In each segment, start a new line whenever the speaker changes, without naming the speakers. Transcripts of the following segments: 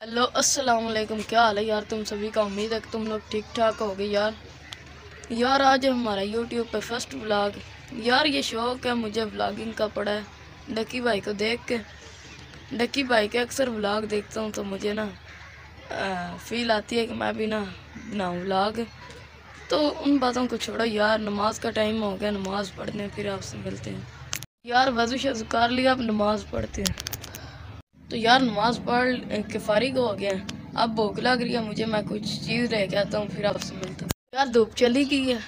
Hello, अस्सलाम वालेकुम। क्या हाल है यार? तुम सभी का उम्मीद है कि तुम लोग ठीक ठाक हो गए यार। यार, आज हमारा यूट्यूब पे फ़र्स्ट व्लॉग यार, ये शौक है मुझे व्लॉगिंग का पड़ा है। डक्की भाई को देख के। डक्की भाई के अक्सर व्लॉग देखता हूँ तो मुझे ना फील आती है कि मैं भी ना बनाऊँ व्लॉग तो उन बातों को छोड़ो यार। नमाज़ का टाइम हो गया, नमाज़ पढ़ने फिर आपसे मिलते हैं। यार वज़ू शजू कर लिया, अब नमाज़ पढ़ते हैं। तो यार नमाज़ पढ़ के फारिग हो गया। अब भूख लग रही है मुझे मैं कुछ चीज़ रह के आता हूँ फिर आपसे मिलता हूँ। यार धूप चली गई है।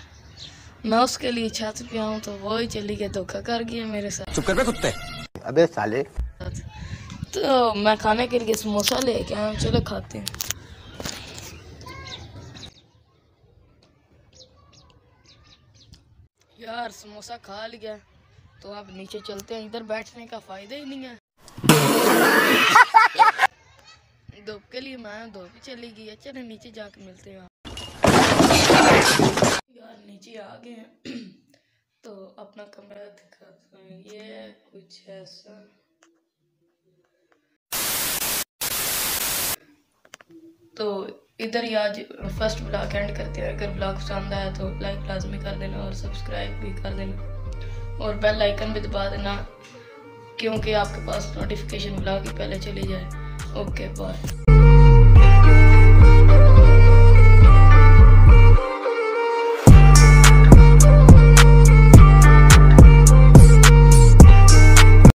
मैं उसके लिए छत पे आऊँ तो वो ही चली गई धोखा कर गया मेरे साथ।
चुप कर कुत्ते।
अबे साले।
तो मैं खाने के लिए समोसा लेके आया हूँ चलो खाते हैं। यार समोसा खा लिया तो आप नीचे चलते हैं इधर बैठने का फ़ायदा ही नहीं है। धूप के लिए मैं धूप चली गई है, चलो नीचे जाके मिलते हैं। यार, नीचे आ गए हैं। तो अपना कमरा दिखाता हूँ। ये कुछ ऐसा। तो इधर ही आज फ़र्स्ट ब्लॉग एंड करते हैं। अगर ब्लॉग पसंद आया तो लाइक लाजमी कर देना और सब्सक्राइब भी कर देना। और बेल आइकन भी दबा देना। क्योंकि आपके पास नोटिफिकेशन मिला के पहले चली जाए। Okay bye